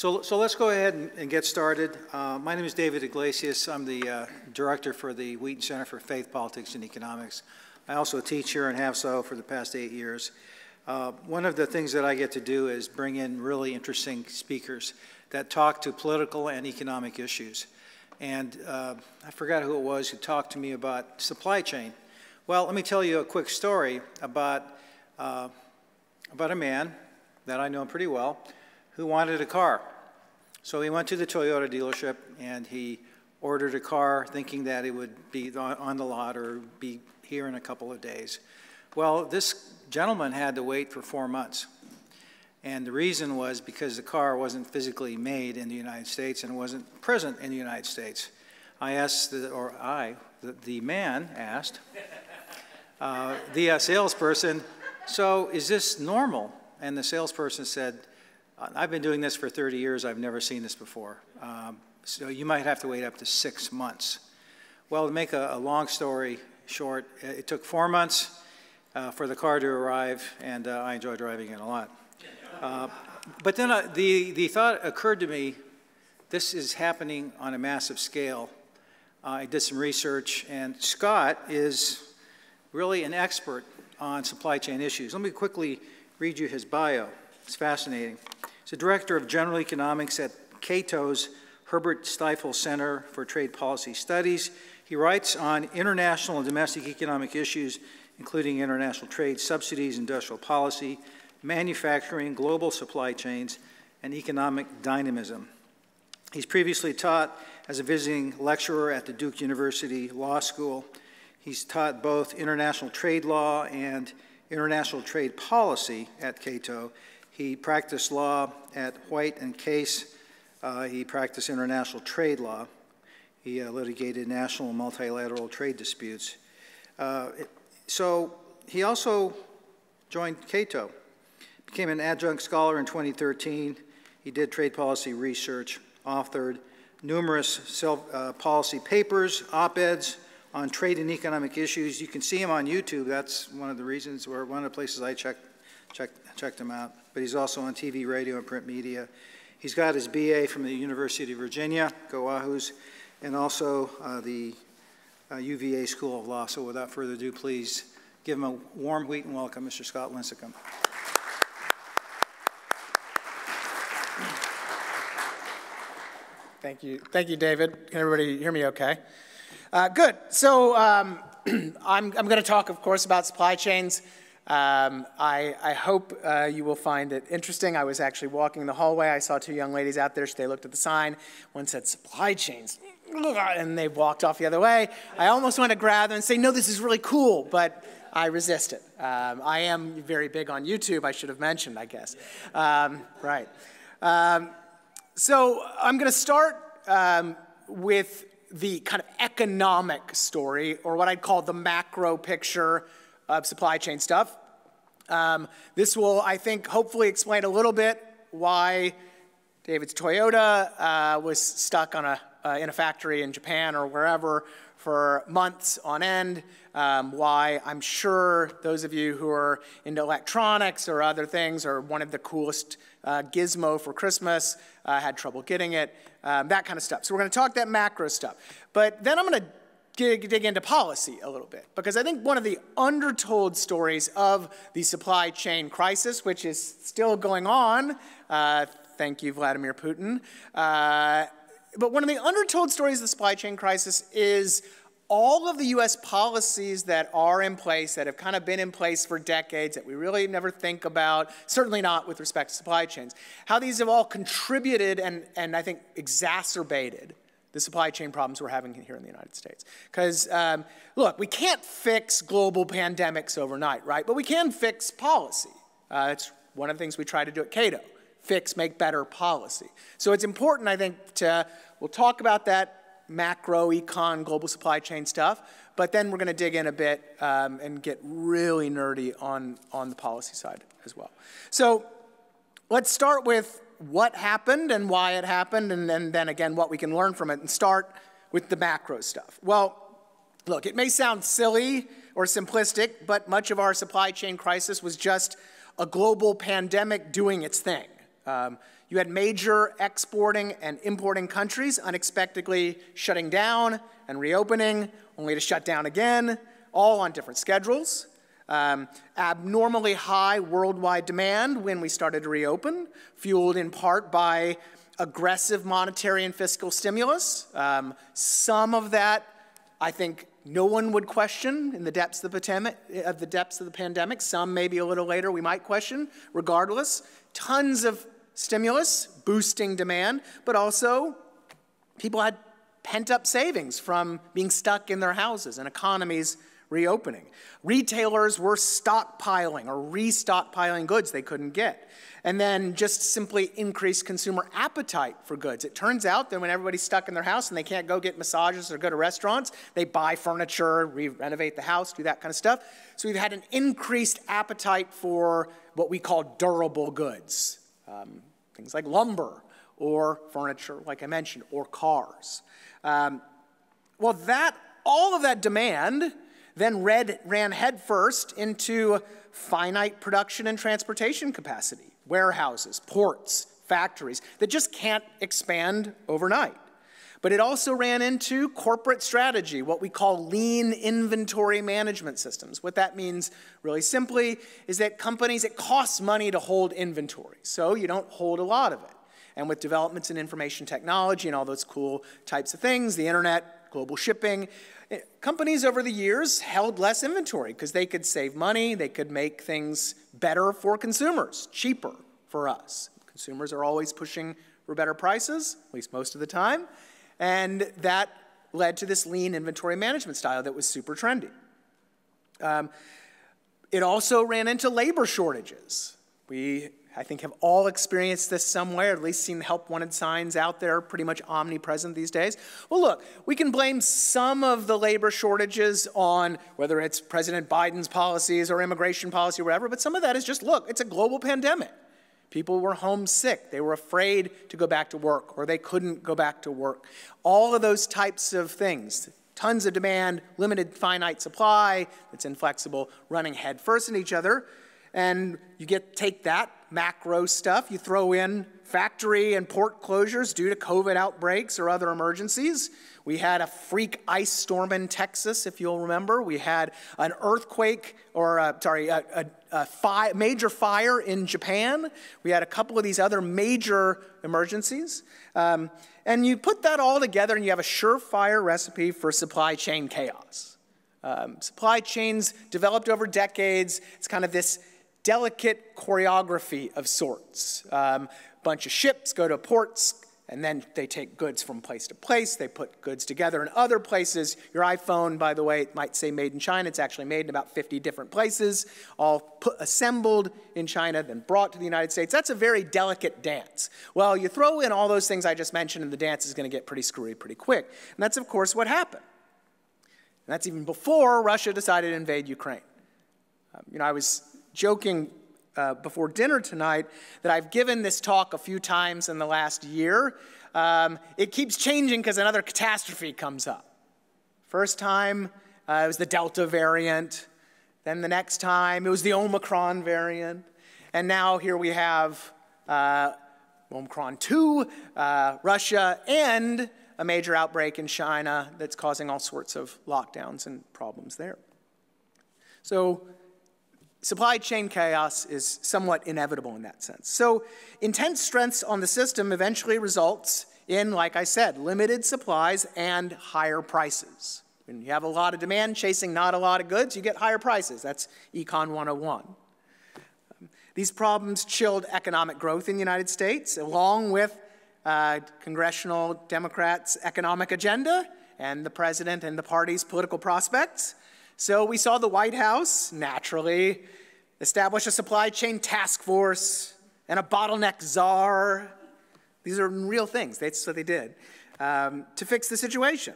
So, so let's go ahead and, and get started. Uh, my name is David Iglesias. I'm the uh, director for the Wheaton Center for Faith, Politics, and Economics. I also teach here and have so for the past eight years. Uh, one of the things that I get to do is bring in really interesting speakers that talk to political and economic issues. And uh, I forgot who it was who talked to me about supply chain. Well, let me tell you a quick story about, uh, about a man that I know pretty well who wanted a car. So he went to the Toyota dealership and he ordered a car thinking that it would be on the lot or be here in a couple of days. Well, this gentleman had to wait for four months. And the reason was because the car wasn't physically made in the United States and wasn't present in the United States. I asked, the, or I, the, the man asked, uh, the uh, salesperson, so is this normal? And the salesperson said, I've been doing this for 30 years. I've never seen this before. Um, so you might have to wait up to six months. Well, to make a, a long story short, it took four months uh, for the car to arrive, and uh, I enjoy driving it a lot. Uh, but then uh, the, the thought occurred to me this is happening on a massive scale. I did some research, and Scott is really an expert on supply chain issues. Let me quickly read you his bio. It's fascinating. He's a director of general economics at Cato's Herbert Stiefel Center for Trade Policy Studies. He writes on international and domestic economic issues, including international trade, subsidies, industrial policy, manufacturing, global supply chains, and economic dynamism. He's previously taught as a visiting lecturer at the Duke University Law School. He's taught both international trade law and international trade policy at Cato, he practiced law at White and Case. Uh, he practiced international trade law. He uh, litigated national and multilateral trade disputes. Uh, so he also joined Cato, became an adjunct scholar in 2013. He did trade policy research, authored numerous self, uh, policy papers, op-eds on trade and economic issues. You can see him on YouTube. That's one of the reasons, or one of the places I check, check, checked him out but he's also on TV, radio, and print media. He's got his BA from the University of Virginia, go and also uh, the uh, UVA School of Law. So without further ado, please give him a warm Wheaton welcome, Mr. Scott Lincicome. Thank you. Thank you, David. Can everybody hear me okay? Uh, good. So um, I'm, I'm going to talk, of course, about supply chains. Um, I, I, hope uh, you will find it interesting. I was actually walking the hallway. I saw two young ladies out there. They looked at the sign. One said supply chains, and they walked off the other way. I almost want to grab them and say, no, this is really cool, but I resisted. Um, I am very big on YouTube, I should have mentioned, I guess. Um, right. Um, so I'm going to start um, with the kind of economic story, or what I'd call the macro picture of supply chain stuff. Um, this will, I think, hopefully explain a little bit why David's Toyota uh, was stuck on a, uh, in a factory in Japan or wherever for months on end, um, why I'm sure those of you who are into electronics or other things or wanted the coolest uh, gizmo for Christmas, uh, had trouble getting it, um, that kind of stuff. So we're going to talk that macro stuff. But then I'm going to dig, dig into policy a little bit. Because I think one of the undertold stories of the supply chain crisis, which is still going on, uh, thank you, Vladimir Putin, uh, but one of the undertold stories of the supply chain crisis is all of the US policies that are in place, that have kind of been in place for decades, that we really never think about, certainly not with respect to supply chains, how these have all contributed and, and I think exacerbated the supply chain problems we're having here in the United States. Because, um, look, we can't fix global pandemics overnight, right? But we can fix policy. Uh, that's one of the things we try to do at Cato fix, make better policy. So it's important, I think, to, we'll talk about that macro, econ, global supply chain stuff, but then we're going to dig in a bit um, and get really nerdy on, on the policy side as well. So let's start with what happened and why it happened, and then, again, what we can learn from it, and start with the macro stuff. Well, look, it may sound silly or simplistic, but much of our supply chain crisis was just a global pandemic doing its thing. Um, you had major exporting and importing countries unexpectedly shutting down and reopening, only to shut down again, all on different schedules. Um, abnormally high worldwide demand when we started to reopen, fueled in part by aggressive monetary and fiscal stimulus. Um, some of that, I think, no one would question in the depths of the, of the depths of the pandemic. Some maybe a little later we might question. Regardless, tons of stimulus boosting demand, but also people had pent up savings from being stuck in their houses and economies reopening. Retailers were stockpiling or restockpiling goods they couldn't get and then just simply increased consumer appetite for goods. It turns out that when everybody's stuck in their house and they can't go get massages or go to restaurants, they buy furniture, re renovate the house, do that kind of stuff. So we've had an increased appetite for what we call durable goods, um, things like lumber or furniture, like I mentioned, or cars. Um, well, that all of that demand then read, ran headfirst into finite production and transportation capacity warehouses, ports, factories that just can't expand overnight. But it also ran into corporate strategy, what we call lean inventory management systems. What that means, really simply, is that companies, it costs money to hold inventory, so you don't hold a lot of it. And with developments in information technology and all those cool types of things, the internet, global shipping, companies over the years held less inventory because they could save money, they could make things better for consumers, cheaper for us. Consumers are always pushing for better prices, at least most of the time, and that led to this lean inventory management style that was super trendy. Um, it also ran into labor shortages. We, I think, have all experienced this somewhere, at least seen help wanted signs out there pretty much omnipresent these days. Well, look, we can blame some of the labor shortages on whether it's President Biden's policies or immigration policy or whatever, but some of that is just look, it's a global pandemic. People were homesick. They were afraid to go back to work or they couldn't go back to work. All of those types of things. Tons of demand, limited finite supply that's inflexible, running headfirst in each other. And you get take that macro stuff, you throw in factory and port closures due to COVID outbreaks or other emergencies. We had a freak ice storm in Texas, if you'll remember. We had an earthquake, or uh, sorry, a, a, a fi major fire in Japan. We had a couple of these other major emergencies. Um, and you put that all together and you have a surefire recipe for supply chain chaos. Um, supply chains developed over decades. It's kind of this delicate choreography of sorts. Um, bunch of ships go to ports, and then they take goods from place to place. They put goods together in other places. Your iPhone, by the way, it might say made in China. It's actually made in about 50 different places, all put, assembled in China, then brought to the United States. That's a very delicate dance. Well, you throw in all those things I just mentioned, and the dance is going to get pretty screwy pretty quick. And that's, of course, what happened. And that's even before Russia decided to invade Ukraine. Um, you know, I was joking uh, before dinner tonight that I've given this talk a few times in the last year. Um, it keeps changing because another catastrophe comes up. First time uh, it was the Delta variant, then the next time it was the Omicron variant, and now here we have uh, Omicron 2, uh, Russia, and a major outbreak in China that's causing all sorts of lockdowns and problems there. So supply chain chaos is somewhat inevitable in that sense. So intense stress on the system eventually results in, like I said, limited supplies and higher prices. When you have a lot of demand chasing not a lot of goods, you get higher prices. That's Econ 101. these problems chilled economic growth in the United States, along with uh, congressional Democrats' economic agenda and the president and the party's political prospects. So we saw the White House, naturally, establish a supply chain task force and a bottleneck czar. These are real things. That's what they did um, to fix the situation.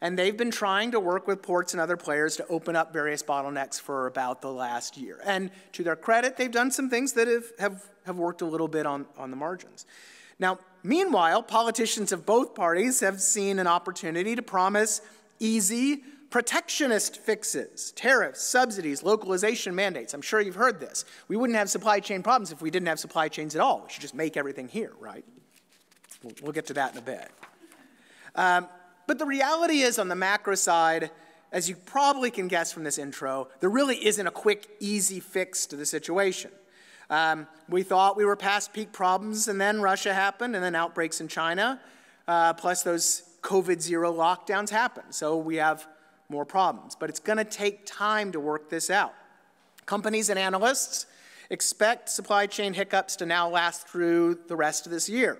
And they've been trying to work with ports and other players to open up various bottlenecks for about the last year. And to their credit, they've done some things that have, have, have worked a little bit on, on the margins. Now, meanwhile, politicians of both parties have seen an opportunity to promise easy, protectionist fixes, tariffs, subsidies, localization mandates. I'm sure you've heard this. We wouldn't have supply chain problems if we didn't have supply chains at all. We should just make everything here, right? We'll, we'll get to that in a bit. Um, but the reality is, on the macro side, as you probably can guess from this intro, there really isn't a quick, easy fix to the situation. Um, we thought we were past peak problems, and then Russia happened, and then outbreaks in China, uh, plus those COVID zero lockdowns happened. So we have more problems. But it's going to take time to work this out. Companies and analysts expect supply chain hiccups to now last through the rest of this year.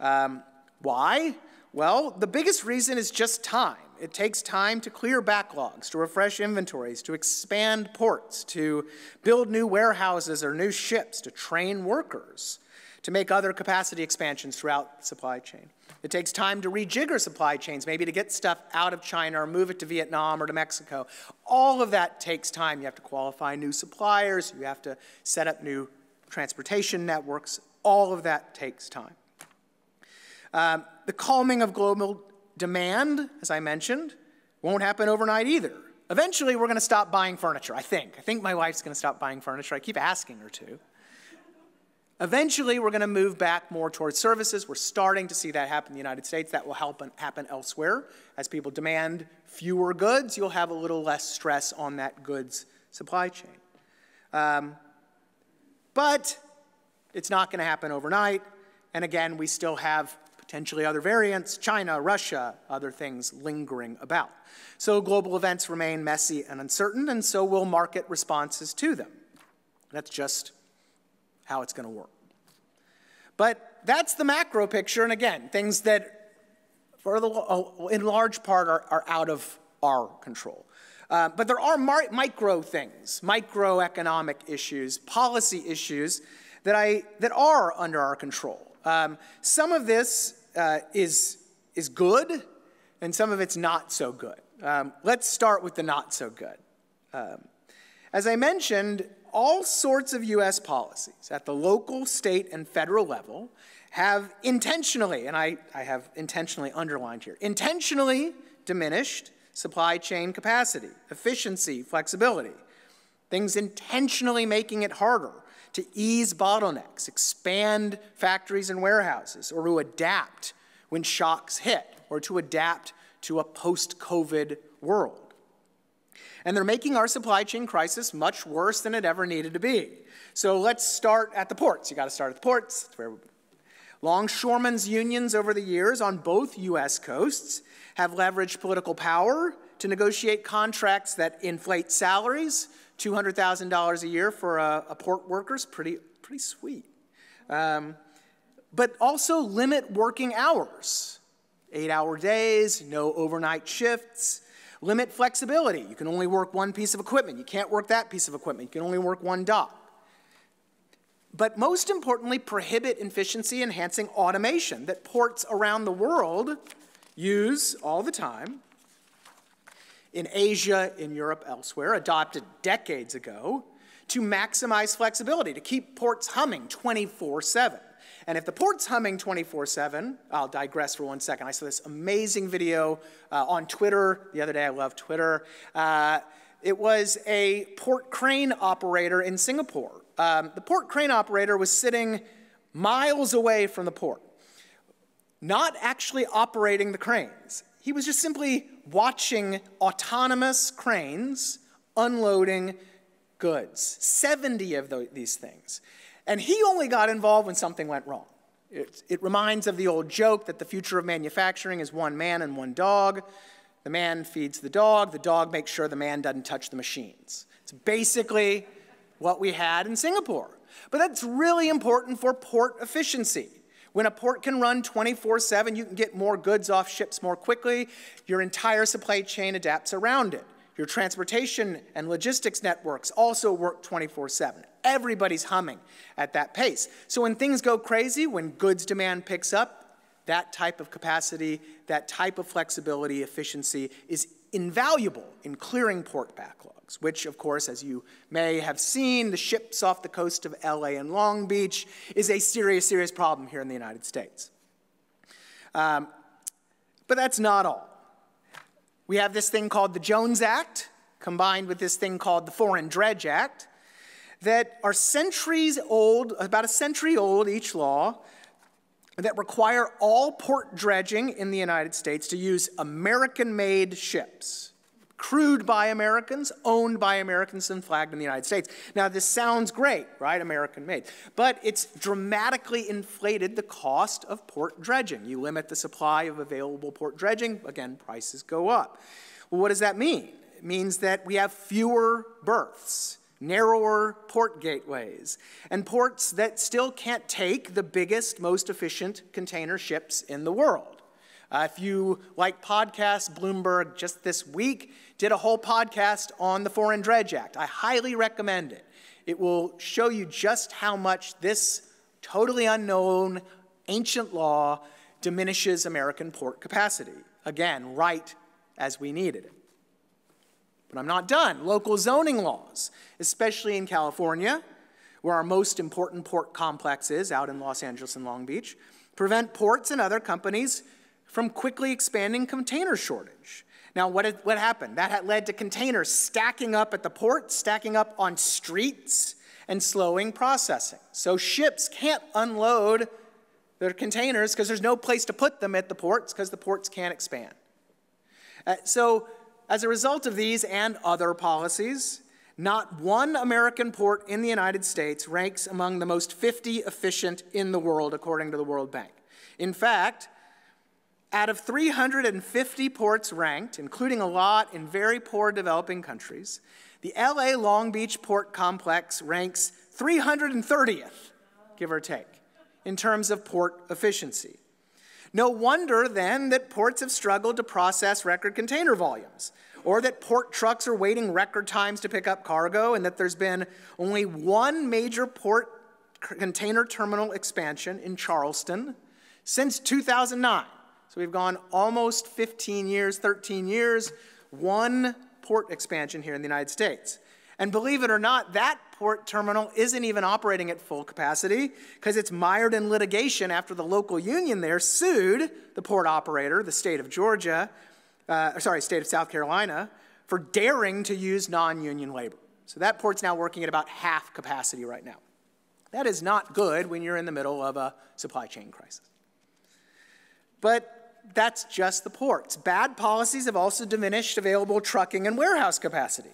Um, why? Well, the biggest reason is just time. It takes time to clear backlogs, to refresh inventories, to expand ports, to build new warehouses or new ships, to train workers, to make other capacity expansions throughout the supply chain. It takes time to rejigger supply chains, maybe to get stuff out of China or move it to Vietnam or to Mexico. All of that takes time. You have to qualify new suppliers, you have to set up new transportation networks. All of that takes time. Um, the calming of global demand, as I mentioned, won't happen overnight either. Eventually, we're going to stop buying furniture, I think. I think my wife's going to stop buying furniture. I keep asking her to. Eventually, we're going to move back more towards services. We're starting to see that happen in the United States. That will help happen elsewhere. As people demand fewer goods, you'll have a little less stress on that goods supply chain. Um, but it's not going to happen overnight. And again, we still have potentially other variants, China, Russia, other things lingering about. So global events remain messy and uncertain, and so will market responses to them. That's just how it's going to work. But that's the macro picture, and again, things that, for the, uh, in large part, are, are out of our control. Uh, but there are micro things, microeconomic issues, policy issues that, I, that are under our control. Um, some of this uh, is, is good, and some of it's not so good. Um, let's start with the not so good. Um, as I mentioned, all sorts of US policies at the local, state, and federal level have intentionally, and I, I have intentionally underlined here, intentionally diminished supply chain capacity, efficiency, flexibility. Things intentionally making it harder to ease bottlenecks, expand factories and warehouses, or to adapt when shocks hit, or to adapt to a post COVID world. And they're making our supply chain crisis much worse than it ever needed to be. So let's start at the ports. You got to start at the ports. Longshoremen's unions over the years on both U.S. coasts have leveraged political power to negotiate contracts that inflate salaries, $200,000 a year for a, a port workers, pretty, pretty sweet. Um, but also limit working hours. Eight hour days, no overnight shifts. Limit flexibility. You can only work one piece of equipment. You can't work that piece of equipment. You can only work one dock. But most importantly, prohibit efficiency enhancing automation that ports around the world use all the time in Asia, in Europe, elsewhere, adopted decades ago to maximize flexibility, to keep ports humming 24 7. And if the port's humming 24 7, I'll digress for one second. I saw this amazing video uh, on Twitter the other day. I love Twitter. Uh, it was a port crane operator in Singapore. Um, the port crane operator was sitting miles away from the port, not actually operating the cranes. He was just simply watching autonomous cranes unloading goods, 70 of these things. And he only got involved when something went wrong. It, it reminds of the old joke that the future of manufacturing is one man and one dog. The man feeds the dog, the dog makes sure the man doesn't touch the machines. It's basically what we had in Singapore. But that's really important for port efficiency. When a port can run 24 7, you can get more goods off ships more quickly. Your entire supply chain adapts around it. Your transportation and logistics networks also work 24 7. Everybody's humming at that pace. So when things go crazy, when goods demand picks up, that type of capacity, that type of flexibility, efficiency is invaluable in clearing port backlogs, which, of course, as you may have seen, the ships off the coast of LA and Long Beach is a serious, serious problem here in the United States. Um, but that's not all. We have this thing called the Jones Act, combined with this thing called the Foreign Dredge Act, that are centuries old, about a century old each law, that require all port dredging in the United States to use American made ships, crewed by Americans, owned by Americans, and flagged in the United States. Now, this sounds great, right? American made. But it's dramatically inflated the cost of port dredging. You limit the supply of available port dredging, again, prices go up. Well, what does that mean? It means that we have fewer berths narrower port gateways, and ports that still can't take the biggest, most efficient container ships in the world. Uh, if you like podcasts, Bloomberg just this week did a whole podcast on the Foreign Dredge Act. I highly recommend it. It will show you just how much this totally unknown ancient law diminishes American port capacity. Again, right as we needed it. But I'm not done. Local zoning laws, especially in California, where our most important port complex is, out in Los Angeles and Long Beach, prevent ports and other companies from quickly expanding container shortage. Now, what, had, what happened? That had led to containers stacking up at the port, stacking up on streets, and slowing processing. So ships can't unload their containers because there's no place to put them at the ports because the ports can't expand. Uh, so as a result of these and other policies, not one American port in the United States ranks among the most 50 efficient in the world, according to the World Bank. In fact, out of 350 ports ranked, including a lot in very poor developing countries, the LA Long Beach Port Complex ranks 330th, give or take, in terms of port efficiency. No wonder then that ports have struggled to process record container volumes, or that port trucks are waiting record times to pick up cargo, and that there's been only one major port container terminal expansion in Charleston since 2009. So we've gone almost 15 years, 13 years, one port expansion here in the United States. And believe it or not, that port terminal isn't even operating at full capacity because it's mired in litigation after the local union there sued the port operator, the state of Georgia, uh, sorry, state of South Carolina, for daring to use non union labor. So that port's now working at about half capacity right now. That is not good when you're in the middle of a supply chain crisis. But that's just the ports. Bad policies have also diminished available trucking and warehouse capacity.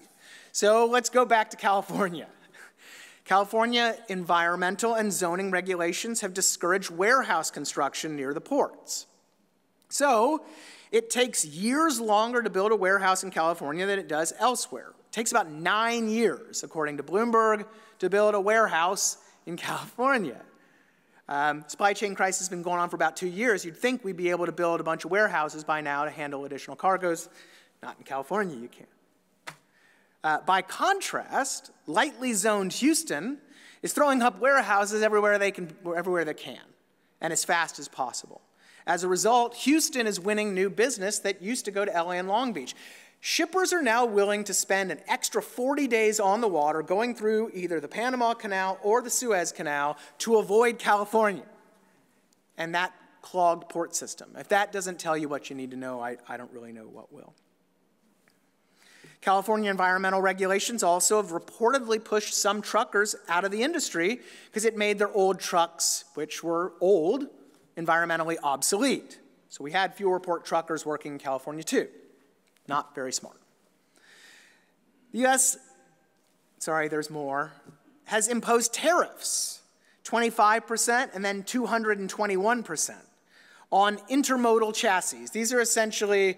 So let's go back to California. California environmental and zoning regulations have discouraged warehouse construction near the ports. So it takes years longer to build a warehouse in California than it does elsewhere. It takes about nine years, according to Bloomberg, to build a warehouse in California. Um, supply chain crisis has been going on for about two years. You'd think we'd be able to build a bunch of warehouses by now to handle additional cargoes. Not in California, you can't. Uh, by contrast, lightly zoned Houston is throwing up warehouses everywhere they can, everywhere they can, and as fast as possible. As a result, Houston is winning new business that used to go to LA and Long Beach. Shippers are now willing to spend an extra 40 days on the water going through either the Panama Canal or the Suez Canal to avoid California and that clogged port system. If that doesn't tell you what you need to know, I, I don't really know what will. California environmental regulations also have reportedly pushed some truckers out of the industry because it made their old trucks, which were old, environmentally obsolete. So we had fewer port truckers working in California too. Not very smart. The US, sorry, there's more, has imposed tariffs 25% and then 221% on intermodal chassis. These are essentially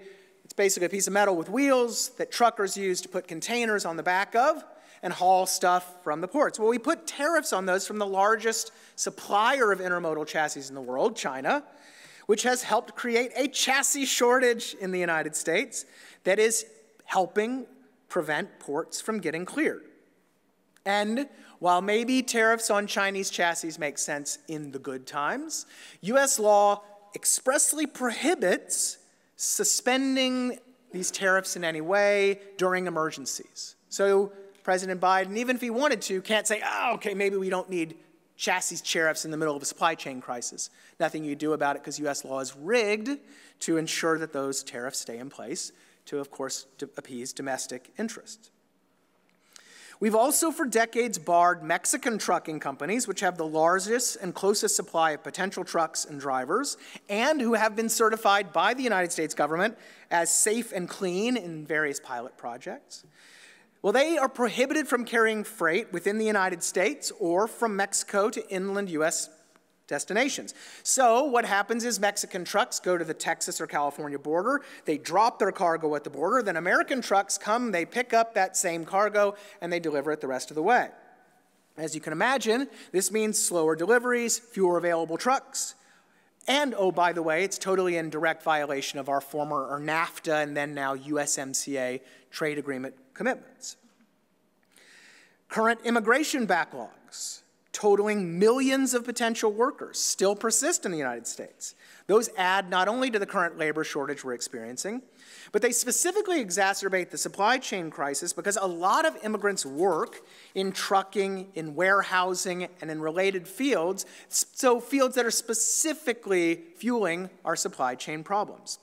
it's basically a piece of metal with wheels that truckers use to put containers on the back of and haul stuff from the ports. Well, we put tariffs on those from the largest supplier of intermodal chassis in the world, China, which has helped create a chassis shortage in the United States that is helping prevent ports from getting cleared. And while maybe tariffs on Chinese chassis make sense in the good times, US law expressly prohibits suspending these tariffs in any way during emergencies. So President Biden, even if he wanted to, can't say, oh, okay, maybe we don't need chassis tariffs in the middle of a supply chain crisis. Nothing you do about it because US law is rigged to ensure that those tariffs stay in place to, of course, to appease domestic interests. We've also for decades barred Mexican trucking companies, which have the largest and closest supply of potential trucks and drivers, and who have been certified by the United States government as safe and clean in various pilot projects. Well, they are prohibited from carrying freight within the United States or from Mexico to inland U.S destinations. So, what happens is Mexican trucks go to the Texas or California border, they drop their cargo at the border, then American trucks come, they pick up that same cargo, and they deliver it the rest of the way. As you can imagine, this means slower deliveries, fewer available trucks, and oh, by the way, it's totally in direct violation of our former or NAFTA and then now USMCA trade agreement commitments. Current immigration backlogs totaling millions of potential workers, still persist in the United States. Those add not only to the current labor shortage we're experiencing, but they specifically exacerbate the supply chain crisis because a lot of immigrants work in trucking, in warehousing, and in related fields, so fields that are specifically fueling our supply chain problems.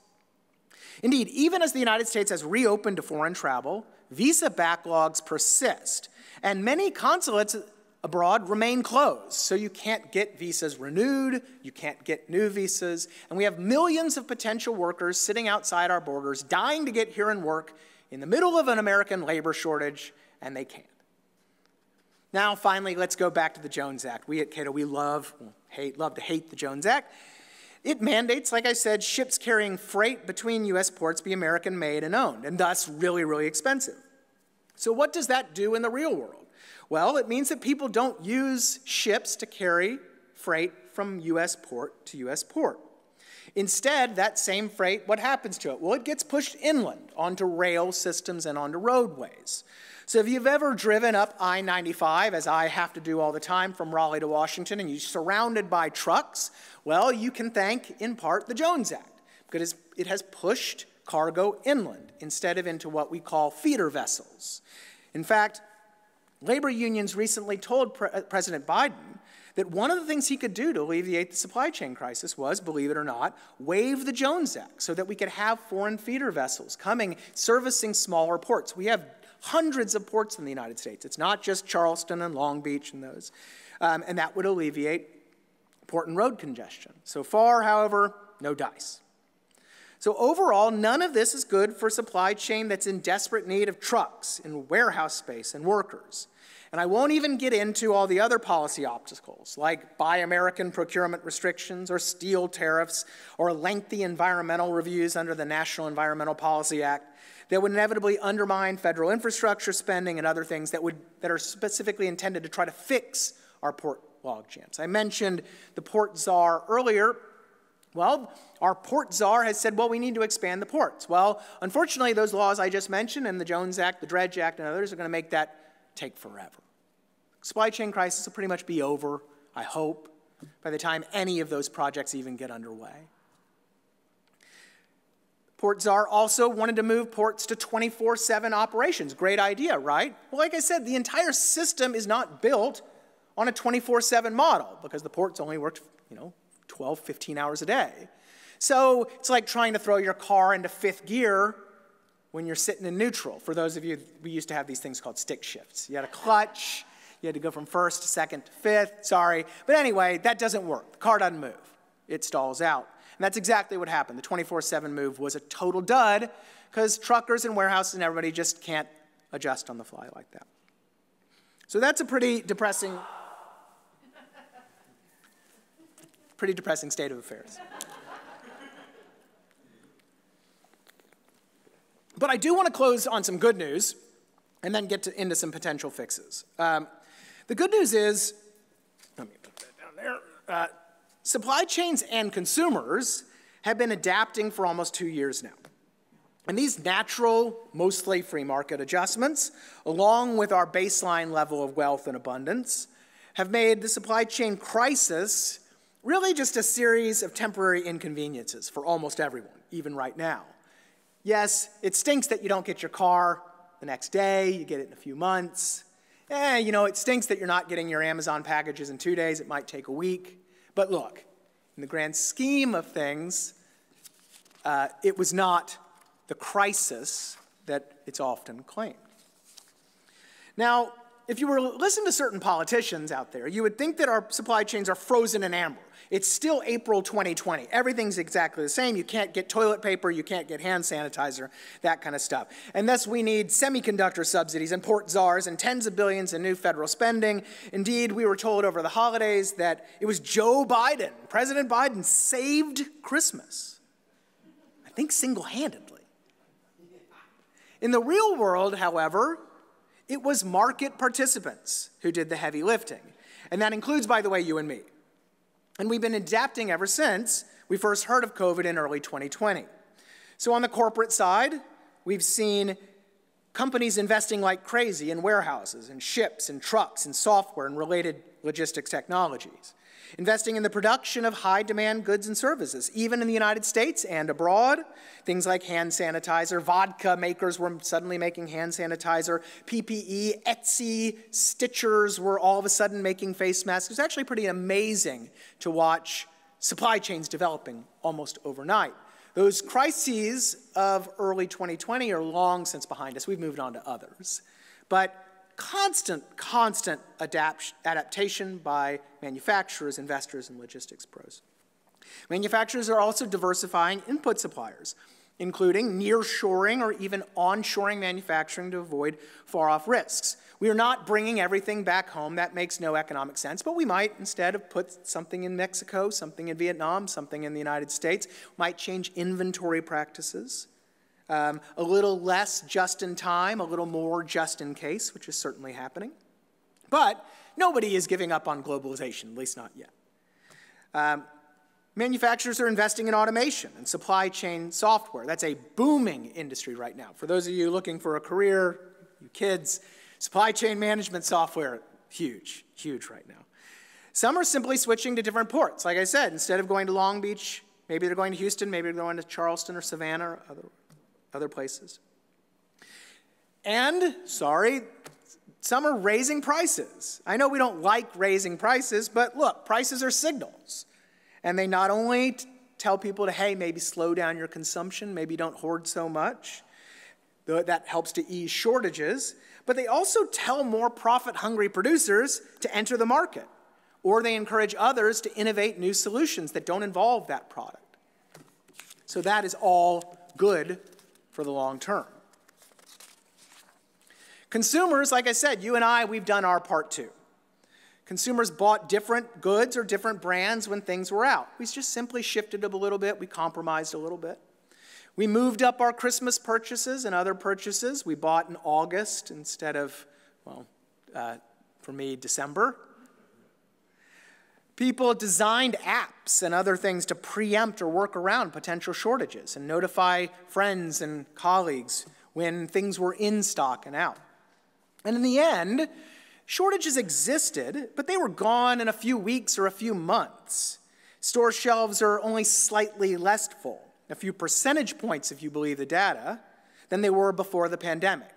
Indeed, even as the United States has reopened to foreign travel, visa backlogs persist, and many consulates abroad remain closed. So you can't get visas renewed, you can't get new visas, and we have millions of potential workers sitting outside our borders dying to get here and work in the middle of an American labor shortage, and they can't. Now, finally, let's go back to the Jones Act. We at Cato, we love, hate, love to hate the Jones Act. It mandates, like I said, ships carrying freight between U.S. ports be American made and owned, and thus really, really expensive. So, what does that do in the real world? Well, it means that people don't use ships to carry freight from US port to US port. Instead, that same freight, what happens to it? Well, it gets pushed inland onto rail systems and onto roadways. So if you've ever driven up I 95, as I have to do all the time from Raleigh to Washington, and you're surrounded by trucks, well, you can thank in part the Jones Act because it has pushed cargo inland instead of into what we call feeder vessels. In fact, Labor unions recently told Pre- uh, President Biden that one of the things he could do to alleviate the supply chain crisis was, believe it or not, waive the Jones Act so that we could have foreign feeder vessels coming servicing smaller ports. We have hundreds of ports in the United States. It's not just Charleston and Long Beach and those. Um, and that would alleviate port and road congestion. So far, however, no dice. So, overall, none of this is good for a supply chain that's in desperate need of trucks and warehouse space and workers. And I won't even get into all the other policy obstacles, like Buy American procurement restrictions, or steel tariffs, or lengthy environmental reviews under the National Environmental Policy Act that would inevitably undermine federal infrastructure spending and other things that, would, that are specifically intended to try to fix our port log jams. I mentioned the port czar earlier. Well, our port czar has said, well, we need to expand the ports. Well, unfortunately, those laws I just mentioned and the Jones Act, the Dredge Act, and others are going to make that take forever. Supply chain crisis will pretty much be over, I hope, by the time any of those projects even get underway. Port Czar also wanted to move ports to 24 7 operations. Great idea, right? Well, like I said, the entire system is not built on a 24 7 model because the ports only worked, you know, 12, 15 hours a day. So it's like trying to throw your car into fifth gear when you're sitting in neutral. For those of you, we used to have these things called stick shifts. You had a clutch, you had to go from first to second to fifth, sorry. But anyway, that doesn't work. The car doesn't move, it stalls out. And that's exactly what happened. The 24 7 move was a total dud because truckers and warehouses and everybody just can't adjust on the fly like that. So that's a pretty depressing pretty depressing state of affairs. But I do want to close on some good news and then get to, into some potential fixes. Um, the good news is, let me put that down there. Uh, supply chains and consumers have been adapting for almost two years now. And these natural, mostly free market adjustments, along with our baseline level of wealth and abundance, have made the supply chain crisis really just a series of temporary inconveniences for almost everyone, even right now. Yes, it stinks that you don't get your car the next day, you get it in a few months. Eh, you know, it stinks that you're not getting your Amazon packages in two days, it might take a week. But look, in the grand scheme of things, uh, it was not the crisis that it's often claimed. Now, if you were to listen to certain politicians out there, you would think that our supply chains are frozen in amber. It's still April 2020. Everything's exactly the same. You can't get toilet paper, you can't get hand sanitizer, that kind of stuff. And thus, we need semiconductor subsidies and port czars and tens of billions in new federal spending. Indeed, we were told over the holidays that it was Joe Biden, President Biden, saved Christmas. I think single handedly. In the real world, however, it was market participants who did the heavy lifting. And that includes, by the way, you and me. And we've been adapting ever since we first heard of COVID in early 2020. So, on the corporate side, we've seen companies investing like crazy in warehouses and ships and trucks and software and related logistics technologies investing in the production of high demand goods and services, even in the United States and abroad. Things like hand sanitizer, vodka makers were suddenly making hand sanitizer, PPE, Etsy, Stitchers were all of a sudden making face masks. It was actually pretty amazing to watch supply chains developing almost overnight. Those crises of early 2020 are long since behind us. We've moved on to others. But constant, constant adapt adaptation by manufacturers, investors, and logistics pros. Manufacturers are also diversifying input suppliers, including nearshoring or even onshoring manufacturing to avoid far off risks. We are not bringing everything back home. That makes no economic sense, but we might instead have put something in Mexico, something in Vietnam, something in the United States, might change inventory practices. Um, a little less just in time, a little more just in case, which is certainly happening. But nobody is giving up on globalization, at least not yet. Um, manufacturers are investing in automation and supply chain software. That's a booming industry right now. For those of you looking for a career, you kids, supply chain management software, huge, huge right now. Some are simply switching to different ports. Like I said, instead of going to Long Beach, maybe they're going to Houston, maybe they're going to Charleston or Savannah or other, other places. And, sorry, some are raising prices. I know we don't like raising prices, but look, prices are signals. And they not only tell people to, hey, maybe slow down your consumption, maybe don't hoard so much. That helps to ease shortages. But they also tell more profit hungry producers to enter the market, or they encourage others to innovate new solutions that don't involve that product. So that is all good for the long term. Consumers, like I said, you and I, we've done our part too. Consumers bought different goods or different brands when things were out. We just simply shifted a little bit, we compromised a little bit. We moved up our Christmas purchases and other purchases. We bought in August instead of, well, uh, for me, December. People designed apps and other things to preempt or work around potential shortages and notify friends and colleagues when things were in stock and out. And in the end, shortages existed, but they were gone in a few weeks or a few months. Store shelves are only slightly less full, a few percentage points if you believe the data, than they were before the pandemic.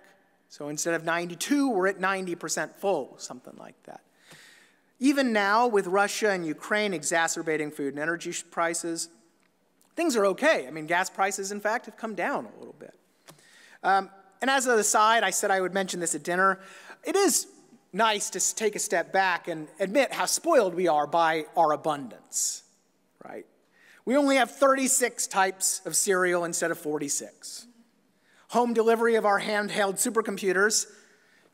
So instead of 92, we're at 90% full, something like that. Even now, with Russia and Ukraine exacerbating food and energy prices, things are okay. I mean, gas prices, in fact, have come down a little bit. Um, and as an aside, I said I would mention this at dinner. It is nice to take a step back and admit how spoiled we are by our abundance, right? We only have 36 types of cereal instead of 46. Home delivery of our handheld supercomputers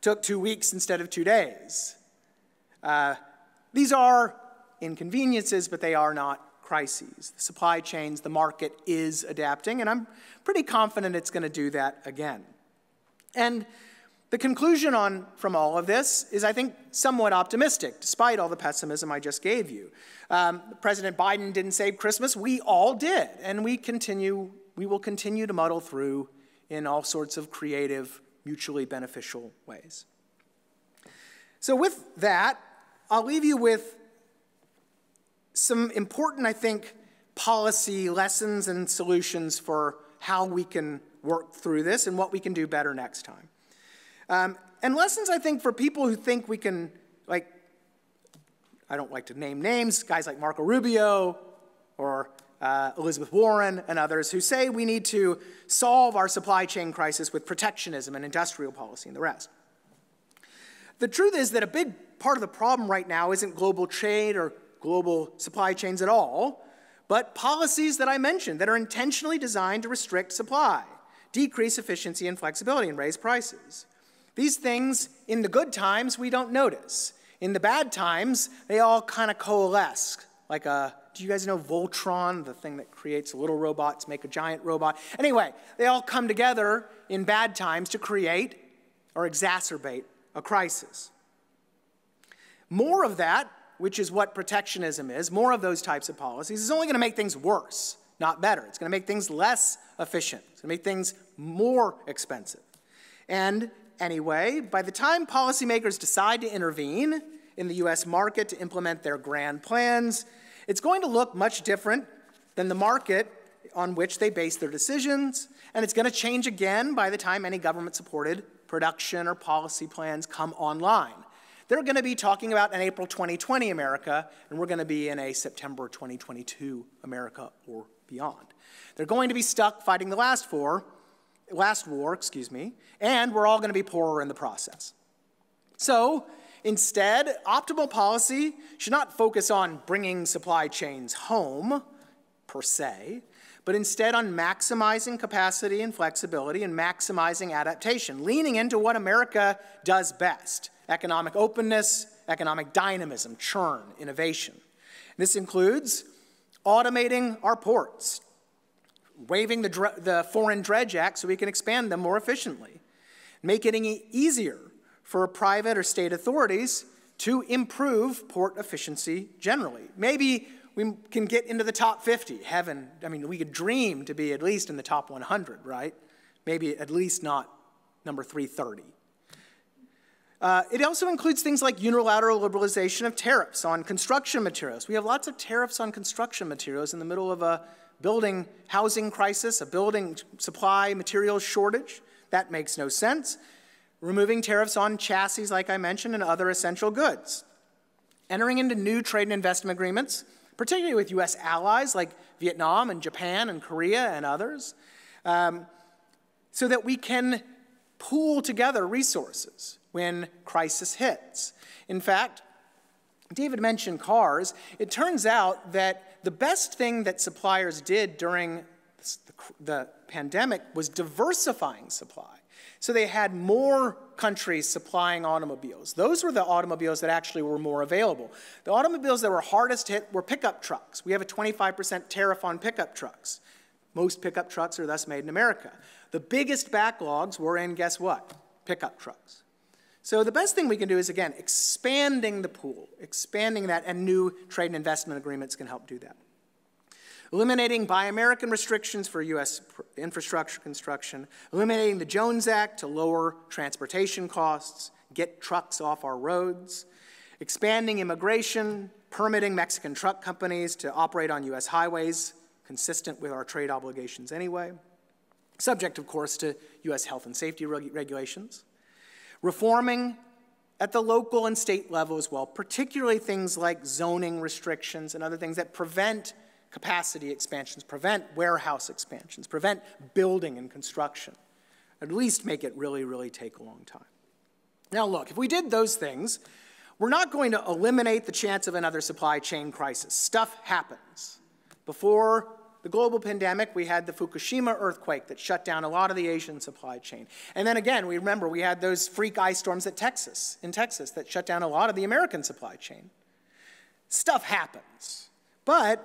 took two weeks instead of two days. Uh, these are inconveniences, but they are not crises. The supply chains, the market is adapting, and I'm pretty confident it's going to do that again. And the conclusion on, from all of this is, I think, somewhat optimistic, despite all the pessimism I just gave you. Um, President Biden didn't save Christmas. We all did. And we, continue, we will continue to muddle through in all sorts of creative, mutually beneficial ways. So, with that, I'll leave you with some important, I think, policy lessons and solutions for how we can work through this and what we can do better next time. Um, and lessons, I think, for people who think we can, like, I don't like to name names, guys like Marco Rubio or uh, Elizabeth Warren, and others who say we need to solve our supply chain crisis with protectionism and industrial policy and the rest. The truth is that a big part of the problem right now isn't global trade or global supply chains at all, but policies that I mentioned that are intentionally designed to restrict supply, decrease efficiency and flexibility, and raise prices. These things, in the good times, we don't notice. In the bad times, they all kind of coalesce like a do you guys know Voltron, the thing that creates little robots, make a giant robot? Anyway, they all come together in bad times to create or exacerbate a crisis. More of that, which is what protectionism is, more of those types of policies, is only going to make things worse, not better. It's going to make things less efficient, it's going to make things more expensive. And anyway, by the time policymakers decide to intervene in the US market to implement their grand plans, it's going to look much different than the market on which they base their decisions, and it's going to change again by the time any government supported production or policy plans come online. They're going to be talking about an April 2020 America, and we're going to be in a September 2022 America or beyond. They're going to be stuck fighting the last war, last war, excuse me, and we're all going to be poorer in the process. So, instead, optimal policy should not focus on bringing supply chains home, per se, but instead on maximizing capacity and flexibility and maximizing adaptation, leaning into what America does best economic openness, economic dynamism, churn, innovation. This includes automating our ports, waiving the, the Foreign Dredge Act so we can expand them more efficiently, making it easier for private or state authorities to improve port efficiency generally. Maybe we can get into the top 50. Heaven, I mean, we could dream to be at least in the top 100, right? Maybe at least not number 330. Uh, it also includes things like unilateral liberalization of tariffs on construction materials. We have lots of tariffs on construction materials in the middle of a building housing crisis, a building supply materials shortage. That makes no sense. Removing tariffs on chassis, like I mentioned, and other essential goods. Entering into new trade and investment agreements particularly with US allies like Vietnam and Japan and Korea and others, um, so that we can pool together resources when crisis hits. In fact, David mentioned cars. It turns out that the best thing that suppliers did during the pandemic was diversifying supply. So they had more countries supplying automobiles. Those were the automobiles that actually were more available. The automobiles that were hardest hit were pickup trucks. We have a 25% tariff on pickup trucks. Most pickup trucks are thus made in America. The biggest backlogs were in, guess what? Pickup trucks. So the best thing we can do is, again, expanding the pool, expanding that, and new trade and investment agreements can help do that eliminating Buy American restrictions for U.S. infrastructure construction, eliminating the Jones Act to lower transportation costs, get trucks off our roads, expanding immigration, permitting Mexican truck companies to operate on U.S. highways, consistent with our trade obligations anyway, subject, of course, to U.S. health and safety reg regulations, reforming at the local and state level as well, particularly things like zoning restrictions and other things that prevent capacity expansions, prevent warehouse expansions, prevent building and construction. At least make it really, really take a long time. Now, look, if we did those things, we're not going to eliminate the chance of another supply chain crisis. Stuff happens. Before the global pandemic, we had the Fukushima earthquake that shut down a lot of the Asian supply chain. And then again, we remember we had those freak ice storms at Texas, in Texas, that shut down a lot of the American supply chain. Stuff happens. But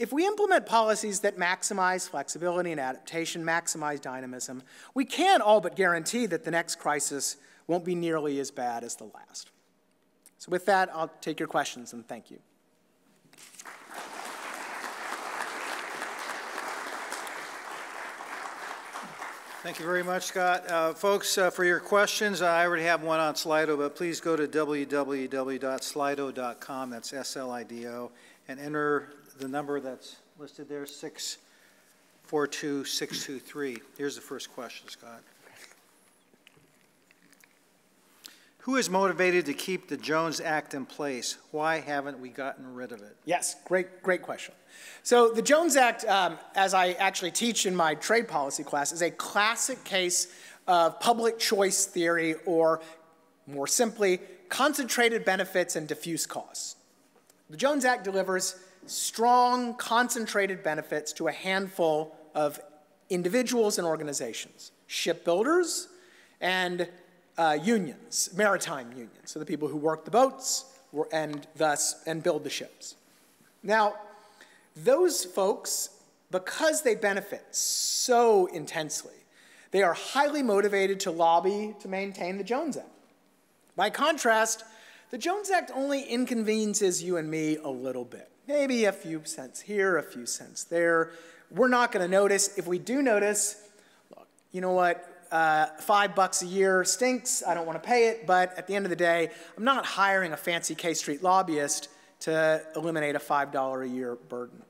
if we implement policies that maximize flexibility and adaptation, maximize dynamism, we can all but guarantee that the next crisis won't be nearly as bad as the last. So with that, I'll take your questions and thank you. Thank you very much, Scott. Uh, folks, uh, for your questions, I already have one on Slido, but please go to www.slido.com, that's S-L-I-D-O, and enter the number that's listed there, 642623. Here's the first question, Scott. Who is motivated to keep the Jones Act in place? Why haven't we gotten rid of it? Yes, great, great question. So the Jones Act, um, as I actually teach in my trade policy class, is a classic case of public choice theory, or more simply, concentrated benefits and diffuse costs. The Jones Act delivers strong, concentrated benefits to a handful of individuals and organizations, shipbuilders and uh, unions, maritime unions, so the people who work the boats and thus and build the ships. Now, those folks, because they benefit so intensely, they are highly motivated to lobby to maintain the Jones Act. By contrast, the Jones Act only inconveniences you and me a little bit. Maybe a few cents here, a few cents there. We're not going to notice. If we do notice, look, you know what? Uh, five bucks a year stinks. I don't want to pay it. But at the end of the day, I'm not hiring a fancy K Street lobbyist to eliminate a $5 a year burden.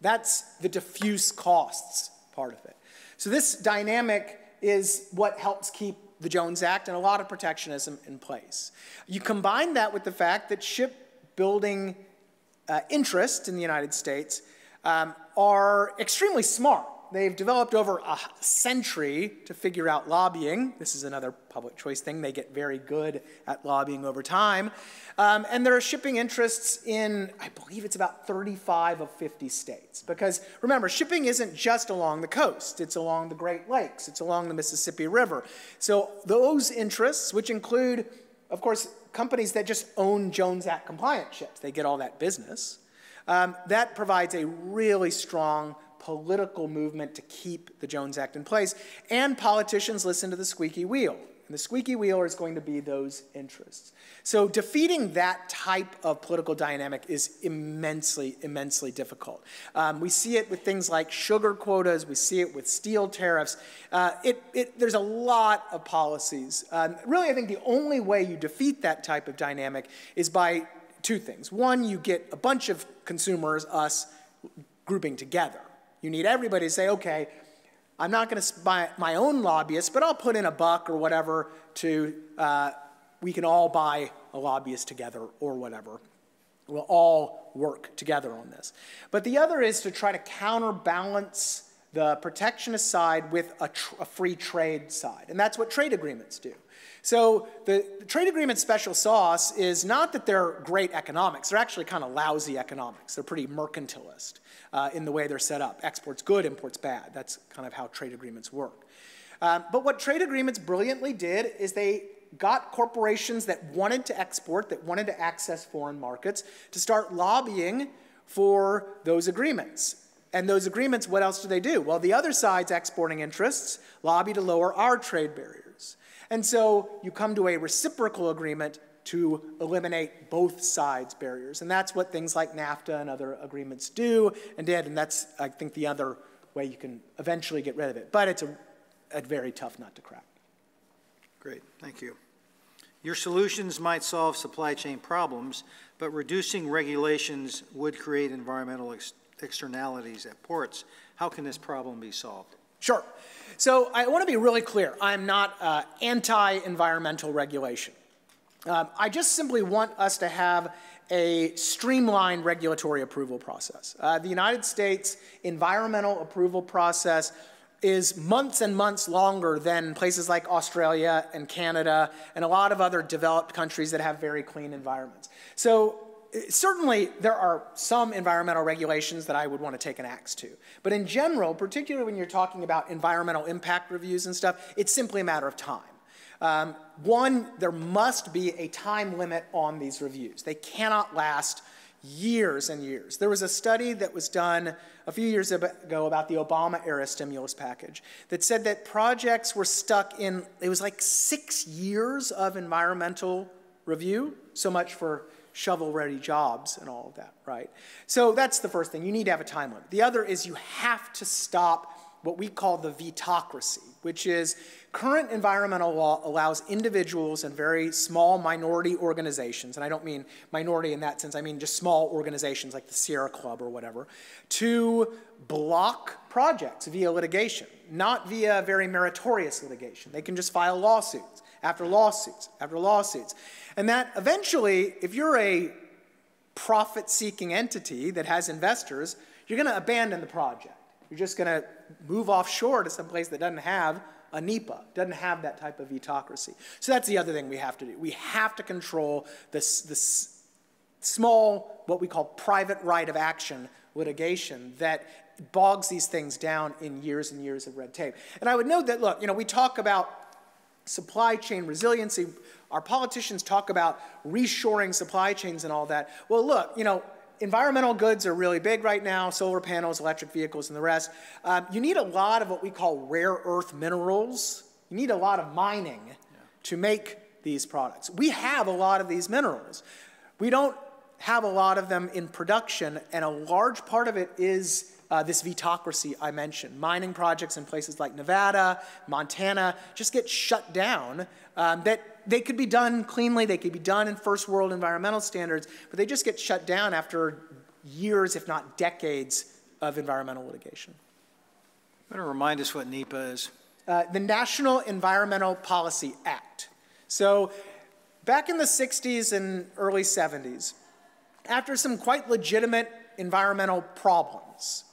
That's the diffuse costs part of it. So this dynamic is what helps keep the Jones Act and a lot of protectionism in place. You combine that with the fact that shipbuilding uh, interests in the United States um, are extremely smart. They've developed over a century to figure out lobbying. This is another public choice thing. They get very good at lobbying over time. Um, and there are shipping interests in, I believe it's about 35 of 50 states. Because remember, shipping isn't just along the coast, it's along the Great Lakes, it's along the Mississippi River. So those interests, which include, of course, companies that just own Jones Act compliant ships, they get all that business. Um, that provides a really strong political movement to keep the Jones Act in place. And politicians listen to the squeaky wheel. And the squeaky wheel is going to be those interests. So defeating that type of political dynamic is immensely, immensely difficult. Um, we see it with things like sugar quotas. We see it with steel tariffs. Uh, it, it, there's a lot of policies. Um, really, I think the only way you defeat that type of dynamic is by two things. One, you get a bunch of consumers, us, grouping together. You need everybody to say, okay, I'm not going to buy my own lobbyist, but I'll put in a buck or whatever to, uh, we can all buy a lobbyist together or whatever. We'll all work together on this. But the other is to try to counterbalance the protectionist side with a, a free trade side. And that's what trade agreements do. So the, trade agreement special sauce is not that they're great economics. They're actually kind of lousy economics. They're pretty mercantilist uh, in the way they're set up. Exports good, imports bad. That's kind of how trade agreements work. Um, but what trade agreements brilliantly did is they got corporations that wanted to export, that wanted to access foreign markets, to start lobbying for those agreements. And those agreements, what else do they do? Well, the other side's exporting interests lobby to lower our trade barriers. And so you come to a reciprocal agreement to eliminate both sides' barriers. And that's what things like NAFTA and other agreements do and did. And that's, I think, the other way you can eventually get rid of it. But it's a, a very tough nut to crack. Great, thank you. Your solutions might solve supply chain problems, but reducing regulations would create environmental ex externalities at ports. How can this problem be solved? Sure. So I want to be really clear. I'm not uh, anti-environmental regulation. Um, I just simply want us to have a streamlined regulatory approval process. Uh, the United States environmental approval process is months and months longer than places like Australia and Canada and a lot of other developed countries that have very clean environments. So certainly there are some environmental regulations that I would want to take an axe to. But in general, particularly when you're talking about environmental impact reviews and stuff, it's simply a matter of time. Um, one, there must be a time limit on these reviews. They cannot last years and years. There was a study that was done a few years ago about the Obama era stimulus package that said that projects were stuck in, it was like six years of environmental review, so much for shovel ready jobs and all of that, right? So that's the first thing. You need to have a time limit. The other is you have to stop what we call the vetocracy, which is current environmental law allows individuals and very small minority organizations, and I don't mean minority in that sense, I mean just small organizations like the Sierra Club or whatever, to block projects via litigation, not via very meritorious litigation. They can just file lawsuits after lawsuits after lawsuits. And that eventually, if you're a profit seeking entity that has investors, you're going to abandon the project. You're just going to move offshore to some place that doesn't have a NEPA, doesn't have that type of vetocracy. So that's the other thing we have to do. We have to control this, this small, what we call private right of action litigation that bogs these things down in years and years of red tape. And I would note that, look, you know, we talk about supply chain resiliency. Our politicians talk about reshoring supply chains and all that. Well, look, you know, environmental goods are really big right now, solar panels, electric vehicles, and the rest. Um, you need a lot of what we call rare earth minerals. You need a lot of mining yeah. to make these products. We have a lot of these minerals. We don't have a lot of them in production, and a large part of it is uh, this vetocracy I mentioned. Mining projects in places like Nevada, Montana just get shut down um, that they could be done cleanly, they could be done in first world environmental standards, but they just get shut down after years, if not decades, of environmental litigation. Better remind us what NEPA is. Uh, the National Environmental Policy Act. So, back in the 60s and early 70s, after some quite legitimate environmental problems,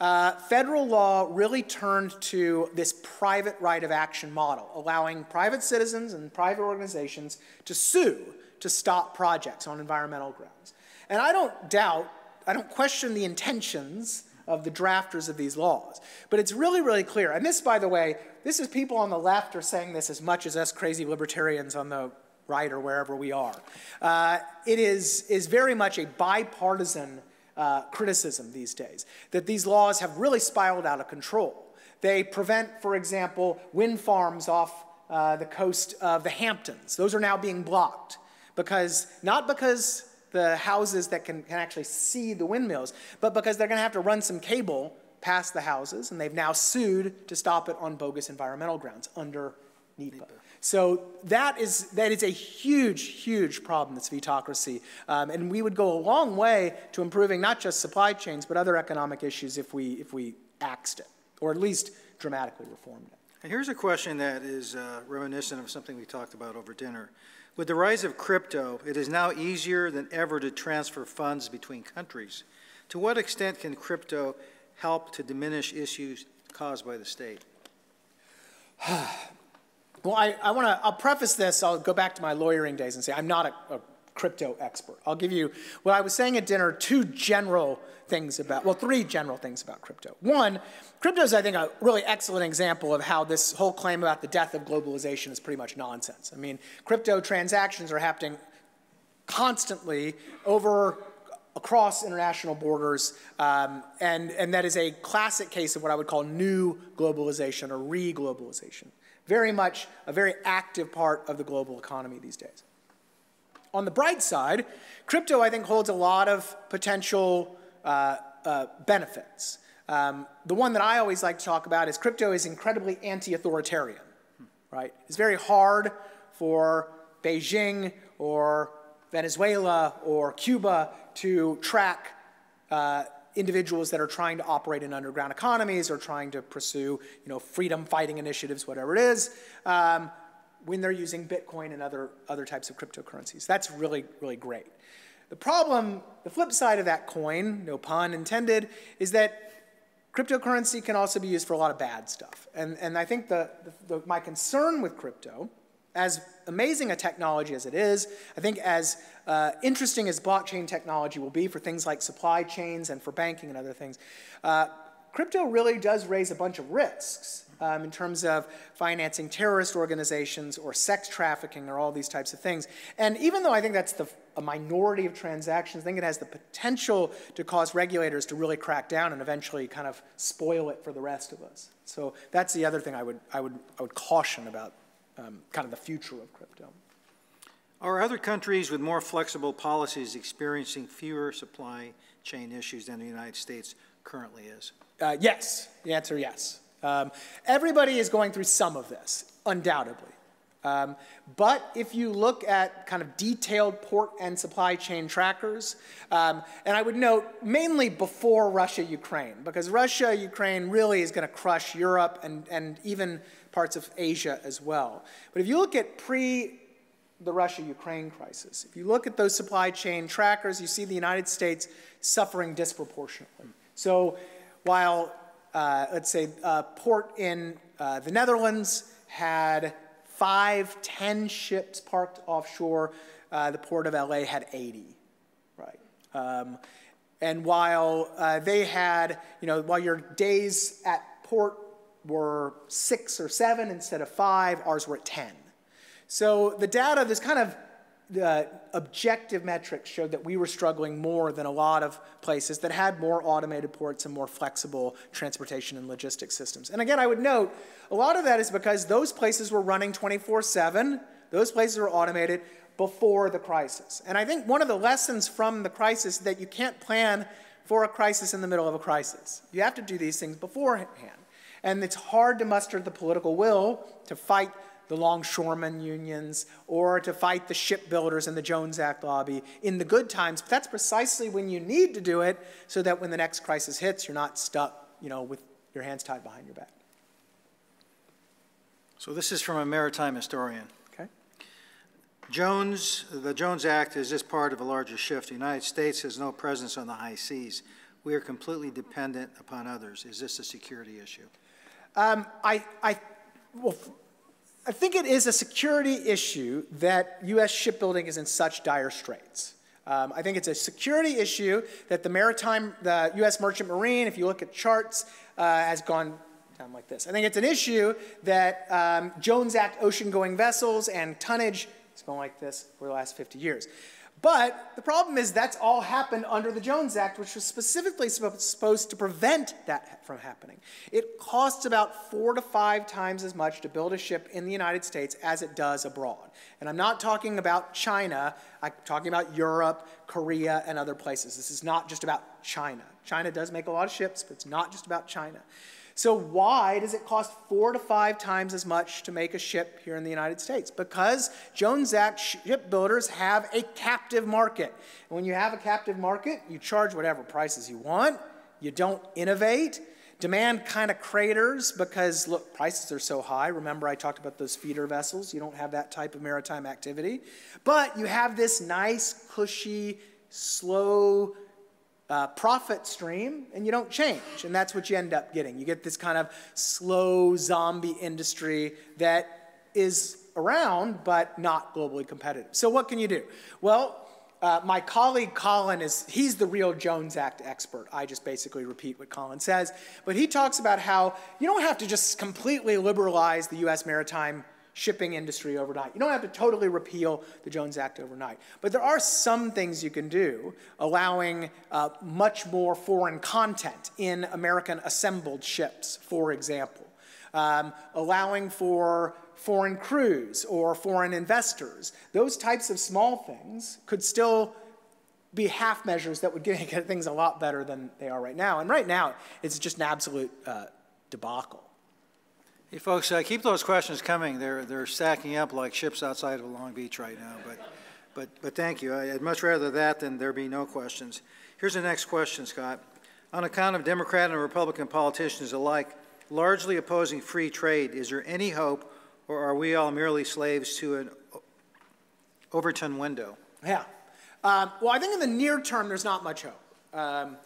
uh, federal law really turned to this private right of action model, allowing private citizens and private organizations to sue to stop projects on environmental grounds. And I don't doubt, I don't question the intentions of the drafters of these laws. But it's really, really clear. And this, by the way, this is people on the left are saying this as much as us crazy libertarians on the right or wherever we are. Uh, it is, is very much a bipartisan uh, criticism these days, that these laws have really spiraled out of control. They prevent, for example, wind farms off uh, the coast of the Hamptons. Those are now being blocked because, not because the houses that can, can actually see the windmills, but because they're going to have to run some cable past the houses, and they've now sued to stop it on bogus environmental grounds under NEPA. NEPA. So that is, that is a huge, huge problem, this vetocracy. Um, and we would go a long way to improving not just supply chains, but other economic issues if we, if we axed it, or at least dramatically reformed it. And here's a question that is uh, reminiscent of something we talked about over dinner. With the rise of crypto, it is now easier than ever to transfer funds between countries. To what extent can crypto help to diminish issues caused by the state? Well, I, I want to, I'll preface this, I'll go back to my lawyering days and say I'm not a, a crypto expert. I'll give you what I was saying at dinner two general things about, well, three general things about crypto. One, crypto is, I think, a really excellent example of how this whole claim about the death of globalization is pretty much nonsense. I mean, crypto transactions are happening constantly over across international borders, um, and, and that is a classic case of what I would call new globalization or re globalization very much a very active part of the global economy these days. On the bright side, crypto, I think, holds a lot of potential uh, uh, benefits. Um, the one that I always like to talk about is crypto is incredibly anti authoritarian, right? It's very hard for Beijing or Venezuela or Cuba to track uh, individuals that are trying to operate in underground economies or trying to pursue you know, freedom fighting initiatives, whatever it is, um, when they're using Bitcoin and other, other types of cryptocurrencies. That's really, really great. The problem, the flip side of that coin, no pun intended, is that cryptocurrency can also be used for a lot of bad stuff. And, and I think the, the, the, my concern with crypto, as amazing a technology as it is, I think as uh, interesting as blockchain technology will be for things like supply chains and for banking and other things, uh, crypto really does raise a bunch of risks um, in terms of financing terrorist organizations or sex trafficking or all these types of things. And even though I think that's the, a minority of transactions, I think it has the potential to cause regulators to really crack down and eventually kind of spoil it for the rest of us. So that's the other thing I would, I would, I would caution about um, kind of the future of crypto. Are other countries with more flexible policies experiencing fewer supply chain issues than the United States currently is? Uh, yes. The answer yes. Um, everybody is going through some of this, undoubtedly. Um, but if you look at kind of detailed port and supply chain trackers, um, and I would note mainly before Russia Ukraine, because Russia Ukraine really is going to crush Europe and, and even parts of Asia as well. But if you look at pre the Russia Ukraine crisis, if you look at those supply chain trackers, you see the United States suffering disproportionately. So while, uh, let's say, a port in uh, the Netherlands had five, ten ships parked offshore. Uh, the port of LA had 80, right? Um, and while uh, they had, you know, while your days at port were six or seven instead of five, ours were at 10. So the data, this kind of objective metrics showed that we were struggling more than a lot of places that had more automated ports and more flexible transportation and logistics systems. And again, I would note a lot of that is because those places were running 24 7, those places were automated before the crisis. And I think one of the lessons from the crisis is that you can't plan for a crisis in the middle of a crisis. You have to do these things beforehand. And it's hard to muster the political will to fight the longshoremen unions or to fight the shipbuilders and the Jones Act lobby in the good times. But that's precisely when you need to do it so that when the next crisis hits, you're not stuck, you know, with your hands tied behind your back. So this is from a maritime historian. Okay. Jones, the Jones Act is just part of a larger shift. The United States has no presence on the high seas. We are completely dependent upon others. Is this a security issue? Um, I, I, well, I think it is a security issue that U.S. shipbuilding is in such dire straits. Um, I think it's a security issue that the maritime, the U.S. Merchant Marine, if you look at charts, uh, has gone down like this. I think it's an issue that um, Jones Act ocean-going vessels and tonnage is going like this for the last 50 years. But the problem is that's all happened under the Jones Act, which was specifically supposed to prevent that from happening. It costs about four to five times as much to build a ship in the United States as it does abroad. And I'm not talking about China, I'm talking about Europe, Korea, and other places. This is not just about China. China does make a lot of ships, but it's not just about China. So why does it cost four to five times as much to make a ship here in the United States? Because Jones Act shipbuilders have a captive market. And when you have a captive market, you charge whatever prices you want. You don't innovate. Demand kind of craters because, look, prices are so high. Remember, I talked about those feeder vessels. You don't have that type of maritime activity. But you have this nice, cushy, slow, uh, profit stream and you don't change. And that's what you end up getting. You get this kind of slow zombie industry that is around but not globally competitive. So, what can you do? Well, uh, my colleague Colin is, he's the real Jones Act expert. I just basically repeat what Colin says. But he talks about how you don't have to just completely liberalize the US maritime shipping industry overnight. You don't have to totally repeal the Jones Act overnight. But there are some things you can do, allowing uh, much more foreign content in American assembled ships, for example. Um, allowing for foreign crews or foreign investors. Those types of small things could still be half measures that would get things a lot better than they are right now. And right now, it's just an absolute uh, debacle. Hey, folks, uh, keep those questions coming. They're, they're stacking up like ships outside of Long Beach right now. But, but, but thank you. I'd much rather that than there be no questions. Here's the next question, Scott. On account of Democrat and Republican politicians alike largely opposing free trade, is there any hope, or are we all merely slaves to an Overton window? Yeah. Um, well, I think in the near term, there's not much hope. Um,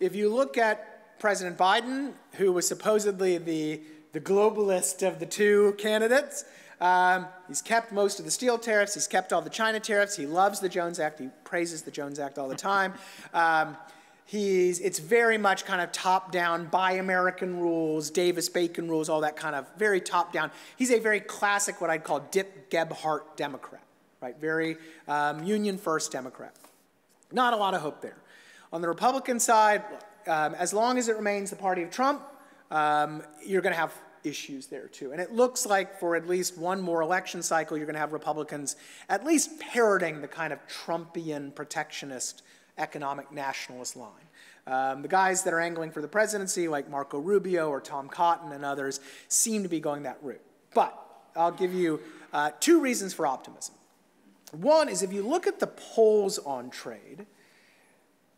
if you look at President Biden, who was supposedly the the globalist of the two candidates. Um, he's kept most of the steel tariffs. He's kept all the China tariffs. He loves the Jones Act. He praises the Jones Act all the time. Um, he's, it's very much kind of top down, buy American rules, Davis Bacon rules, all that kind of very top down. He's a very classic, what I'd call Dick Gephardt Democrat, right? Very um, union first Democrat. Not a lot of hope there. On the Republican side, um, as long as it remains the party of Trump, um, you're going to have issues there too. And it looks like for at least one more election cycle, you're going to have Republicans at least parroting the kind of Trumpian protectionist economic nationalist line. Um, the guys that are angling for the presidency, like Marco Rubio or Tom Cotton and others, seem to be going that route. But I'll give you uh, two reasons for optimism. One is if you look at the polls on trade,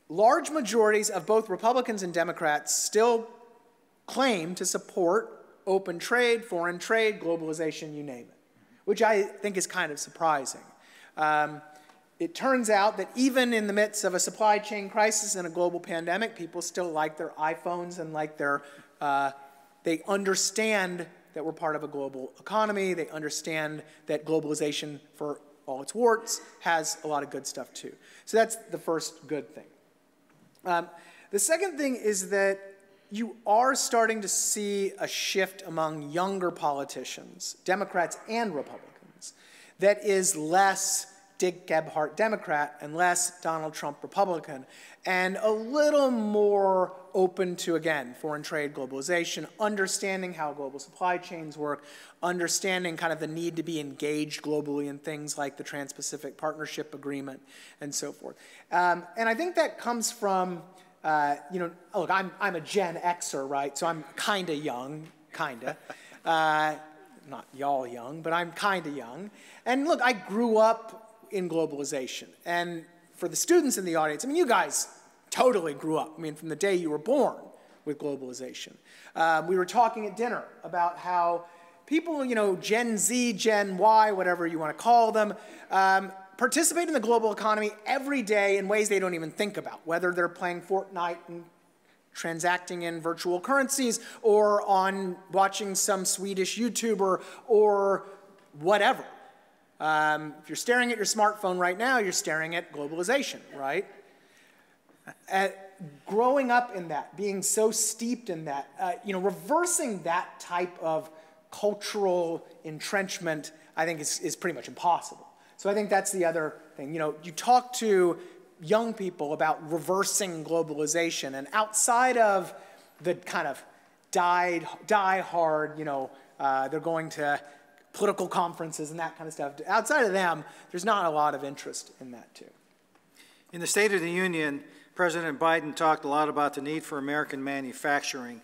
large majorities of both Republicans and Democrats still claim to support open trade, foreign trade, globalization, you name it, which I think is kind of surprising. Um, it turns out that even in the midst of a supply chain crisis and a global pandemic, people still like their iPhones and like their, uh, they understand that we're part of a global economy. They understand that globalization, for all its warts, has a lot of good stuff too. So that's the first good thing. Um, the second thing is that you are starting to see a shift among younger politicians, Democrats and Republicans, that is less Dick Gephardt Democrat and less Donald Trump Republican, and a little more open to, again, foreign trade, globalization, understanding how global supply chains work, understanding kind of the need to be engaged globally in things like the Trans Pacific Partnership Agreement and so forth. Um, and I think that comes from, uh, you know, look, I'm, I'm a Gen Xer, right? So I'm kind of young, kind of. Uh, not y'all young, but I'm kind of young. And look, I grew up in globalization. And for the students in the audience, I mean, you guys totally grew up. I mean, from the day you were born with globalization. Um, we were talking at dinner about how people, you know, Gen Z, Gen Y, whatever you want to call them, um, participate in the global economy every day in ways they don't even think about, whether they're playing Fortnite and transacting in virtual currencies or on watching some Swedish YouTuber or whatever. Um, if you're staring at your smartphone right now, you're staring at globalization, right? At, growing up in that, being so steeped in that, uh, you know, reversing that type of cultural entrenchment, I think is, is pretty much impossible. So I think that's the other thing. You know, you talk to young people about reversing globalization, and outside of the kind of die, die hard, you know, uh, they're going to political conferences and that kind of stuff. Outside of them, there's not a lot of interest in that too. In the State of the Union, President Biden talked a lot about the need for American manufacturing.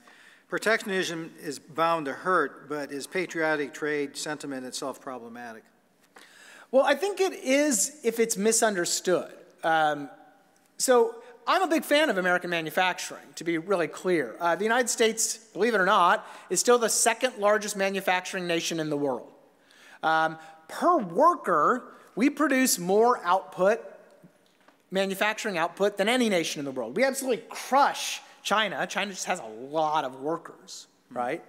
Protectionism is bound to hurt, but is patriotic trade sentiment itself problematic? Well, I think it is if it's misunderstood. Um, so I'm a big fan of American manufacturing, to be really clear. Uh, the United States, believe it or not, is still the second largest manufacturing nation in the world. Um, per worker, we produce more output manufacturing output than any nation in the world. We absolutely crush China. China just has a lot of workers, right?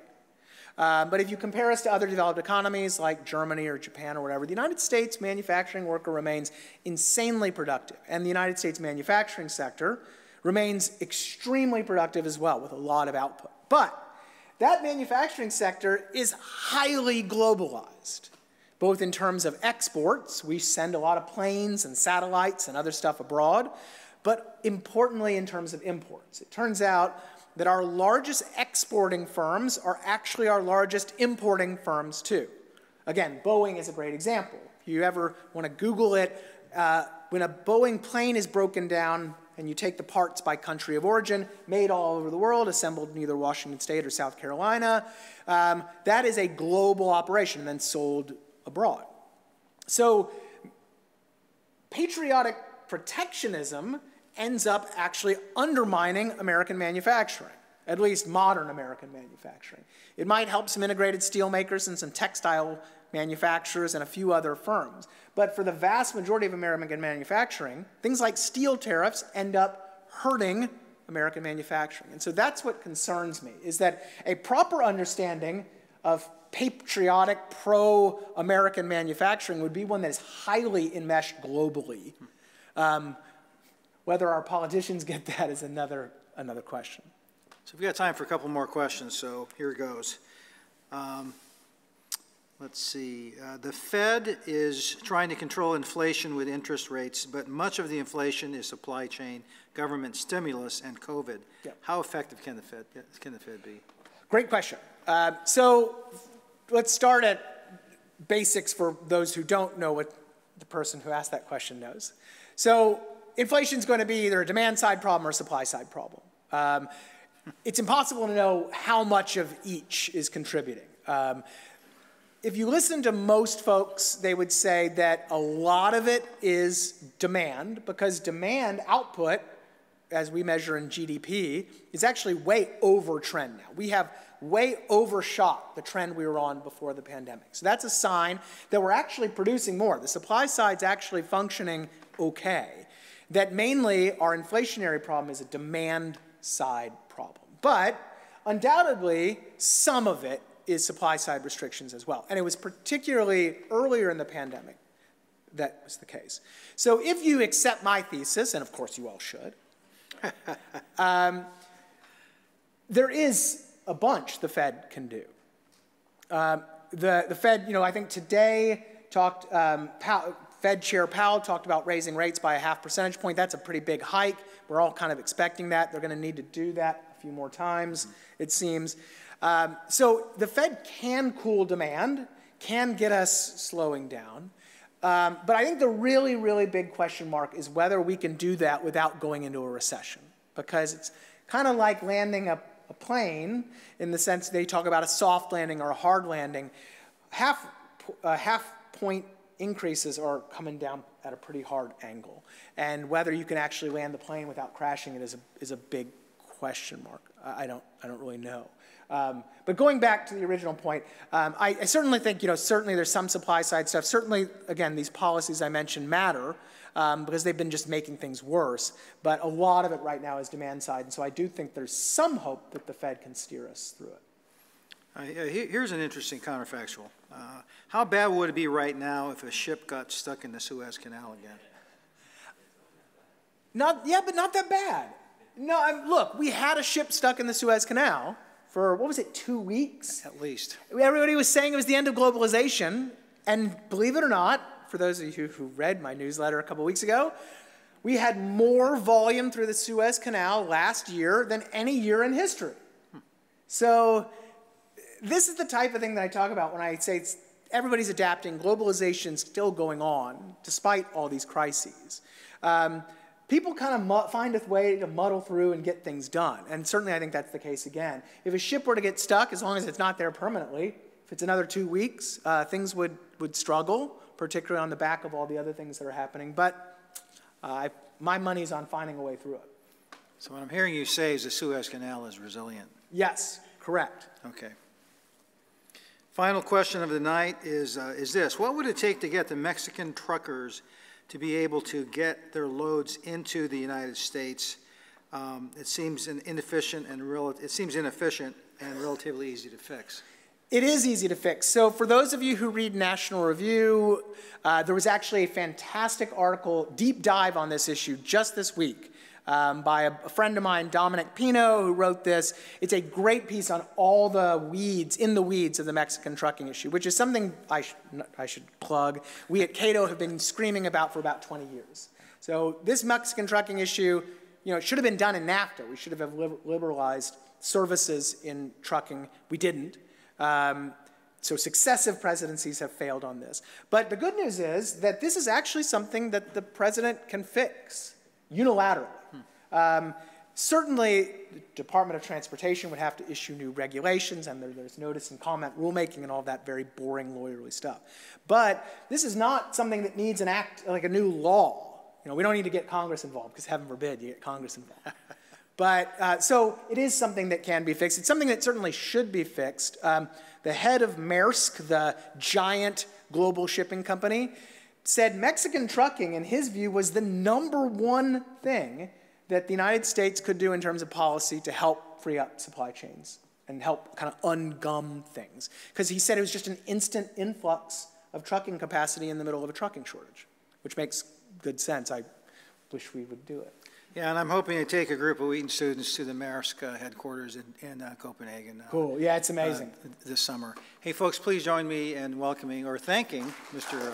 Um, but if you compare us to other developed economies like Germany or Japan or whatever, the United States manufacturing worker remains insanely productive. And the United States manufacturing sector remains extremely productive as well with a lot of output. But that manufacturing sector is highly globalized both in terms of exports, we send a lot of planes and satellites and other stuff abroad, but importantly in terms of imports. It turns out that our largest exporting firms are actually our largest importing firms too. Again, Boeing is a great example. If you ever want to Google it, uh, when a Boeing plane is broken down and you take the parts by country of origin, made all over the world, assembled in either Washington State or South Carolina, um, that is a global operation and then sold abroad. So, patriotic protectionism ends up actually undermining American manufacturing, at least modern American manufacturing. It might help some integrated steelmakers and some textile manufacturers and a few other firms. But for the vast majority of American manufacturing, things like steel tariffs end up hurting American manufacturing. And so that's what concerns me, is that a proper understanding of patriotic, pro American manufacturing would be one that is highly enmeshed globally. Um, whether our politicians get that is another, another question. So we've got time for a couple more questions, so here it goes. Um, let's see. Uh, the Fed is trying to control inflation with interest rates, but much of the inflation is supply chain, government stimulus, and COVID. How effective can the Fed, can the Fed be? Great question. Uh, so let's start at basics for those who don't know what the person who asked that question knows. So inflation is going to be either a demand side problem or a supply side problem. Um, it's impossible to know how much of each is contributing. Um, if you listen to most folks, they would say that a lot of it is demand, because demand output, as we measure in GDP, is actually way over trend now. We have way overshot the trend we were on before the pandemic. So that's a sign that we're actually producing more. The supply side's actually functioning okay. That mainly our inflationary problem is a demand side problem. But undoubtedly, some of it is supply side restrictions as well. And it was particularly earlier in the pandemic that was the case. So if you accept my thesis, and of course you all should, um, there is a bunch the Fed can do. Um, the, the Fed, you know, I think today talked, um, Powell, Fed Chair Powell talked about raising rates by a half percentage point. That's a pretty big hike. We're all kind of expecting that. They're going to need to do that a few more times, it seems. Um, so the Fed can cool demand, can get us slowing down. Um, but I think the really, really big question mark is whether we can do that without going into a recession. Because it's kind of like landing a, a plane in the sense they talk about a soft landing or a hard landing. Half, uh, half point increases are coming down at a pretty hard angle. And whether you can actually land the plane without crashing it is a, is a big question mark. I don't, I don't really know. Um, but going back to the original point, um, I, I, certainly think, you know, certainly there's some supply side stuff. Certainly, again, these policies I mentioned matter um, because they've been just making things worse. But a lot of it right now is demand side. And so I do think there's some hope that the Fed can steer us through it. Uh, here's an interesting counterfactual. Uh, how bad would it be right now if a ship got stuck in the Suez Canal again? Not, yeah, but not that bad. No, I'm, look, we had a ship stuck in the Suez Canal for, what was it, two weeks? At least. Everybody was saying it was the end of globalization. And believe it or not, for those of you who read my newsletter a couple weeks ago, we had more volume through the Suez Canal last year than any year in history. So, this is the type of thing that I talk about when I say it's everybody's adapting, globalization's still going on despite all these crises. Um, people kind of find a way to muddle through and get things done. And certainly I think that's the case again. If a ship were to get stuck, as long as it's not there permanently, if it's another two weeks, uh, things would, would struggle, particularly on the back of all the other things that are happening. But uh, my money's on finding a way through it. So what I'm hearing you say is the Suez Canal is resilient. Yes, correct. Okay. Final question of the night is, uh, is this. What would it take to get the Mexican truckers to be able to get their loads into the United States. Um, it seems inefficient and real, it seems inefficient and relatively easy to fix. It is easy to fix. So, for those of you who read National Review, uh, there was actually a fantastic article, deep dive on this issue just this week um, by a, a, friend of mine, Dominic Pino, who wrote this. It's a great piece on all the weeds, in the weeds of the Mexican trucking issue, which is something I, sh I should plug. We at Cato have been screaming about for about 20 years. So this Mexican trucking issue, you know, it should have been done in NAFTA. We should have liberalized services in trucking. We didn't. Um, so successive presidencies have failed on this. But the good news is that this is actually something that the president can fix unilaterally. Um, certainly, the Department of Transportation would have to issue new regulations, and there, there's notice and comment rulemaking and all that very boring lawyerly stuff. But this is not something that needs an act like a new law. You know, we don't need to get Congress involved because heaven forbid you get Congress involved. but uh, so it is something that can be fixed. It's something that certainly should be fixed. Um, the head of Maersk, the giant global shipping company, said Mexican trucking, in his view, was the number one thing that the United States could do in terms of policy to help free up supply chains and help kind of ungum things. Because he said it was just an instant influx of trucking capacity in the middle of a trucking shortage, which makes good sense. I wish we would do it. Yeah, and I'm hoping to take a group of Wheaton students to the Maersk uh, headquarters in, in uh, Copenhagen. Uh, cool. Yeah, it's amazing. Uh, this summer. Hey, folks, please join me in welcoming or thanking Mr.